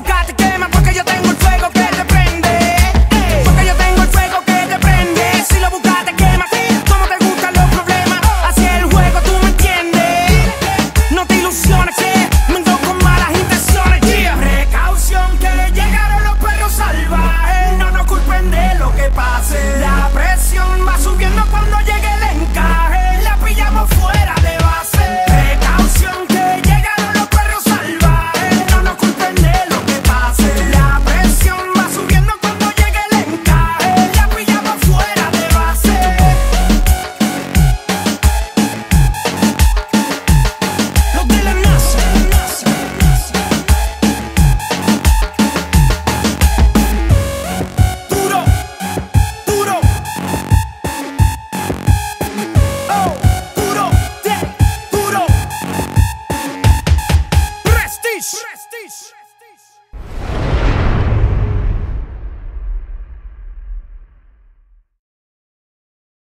got the